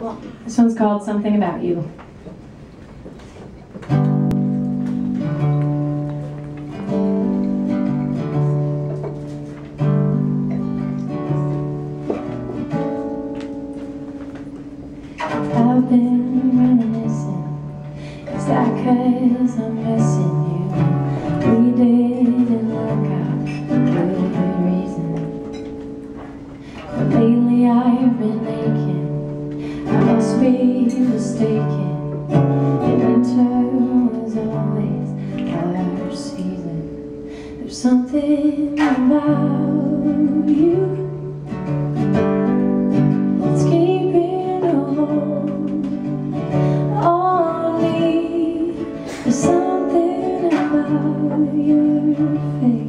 Well, this one's called Something About You. I've been reminiscing, Is like cause I'm missing mistaken. And winter was always our season. There's something about you There's something about your face.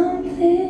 something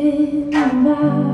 in my